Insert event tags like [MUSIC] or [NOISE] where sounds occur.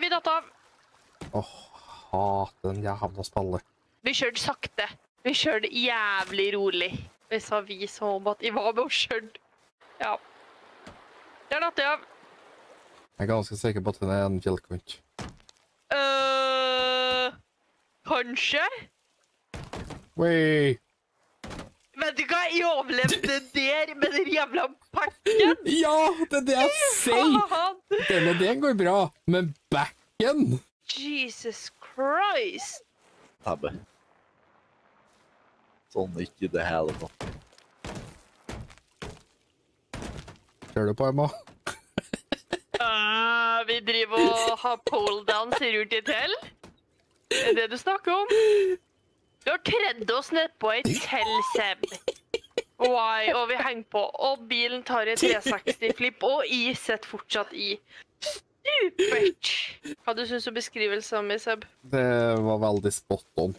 vi datt av. Åh, hater den jævla spallet. Vi kjørte sakte. Vi kjørte jævlig rolig. Vi sa vi som at vi var med og kjørte. Ja. Der datt jeg av. Jeg er ganske sikker på at den er en fjellkant. øh Kanskje? Wey. Vet du hva, jeg overlevde der med den jævla pakken. [LAUGHS] Ja, det er det jeg sier! [LAUGHS] Denne den går bra, men backen Jesus Christ. Tabbe. Sånn ikke i det hele tatt. Kjør du på, Emma? uh, vi driver og har poledance rundt i et hell? Er det du snakker om? Du har tredd oss nedpå et tell, Seb. Why? Og vi henger på. Og bilen tar et 360-flipp, og jeg sitter fortsatt i. Supert! Hva du syns om beskrivelsen min, Seb? Det var veldig spot on.